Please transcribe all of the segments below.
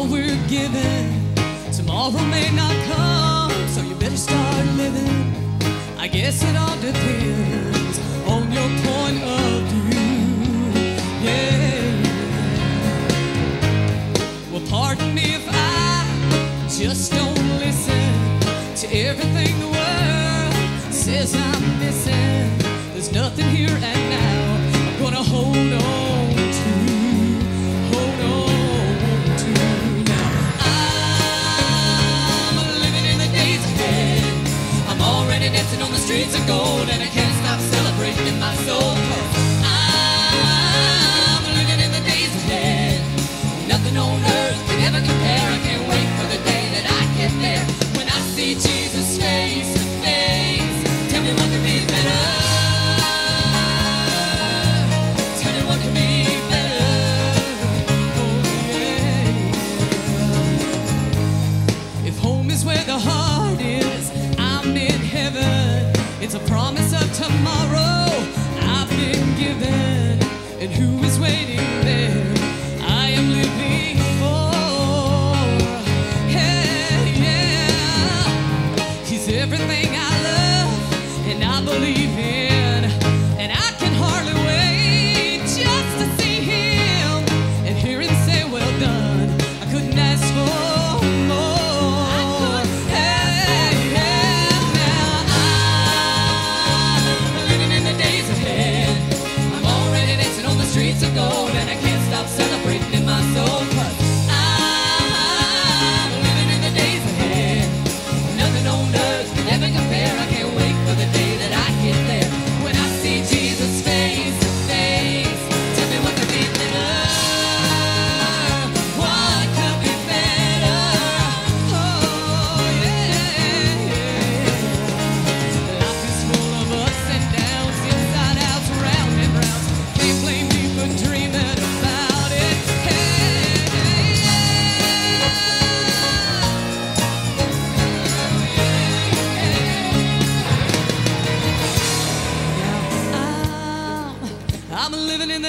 all we're given. Tomorrow may not come, so you better start living. I guess it all depends on your point of view. Yeah. Well, pardon me if I just don't listen to everything the world says I'm missing. There's nothing here streets of gold, and I can't stop celebrating my soul. I'm living in the days ahead. Nothing on earth can ever compare. I can't wait for the day that I get there. When I see Jesus face to face, tell me what could be better. Tell me what could be better. Oh. If home is where the heart is, I'm in heaven. It's a promise of tomorrow I've been given. And who is waiting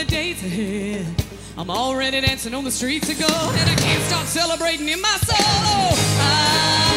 the days ahead. I'm already dancing on the streets of gold, and I can't stop celebrating in my soul. Oh,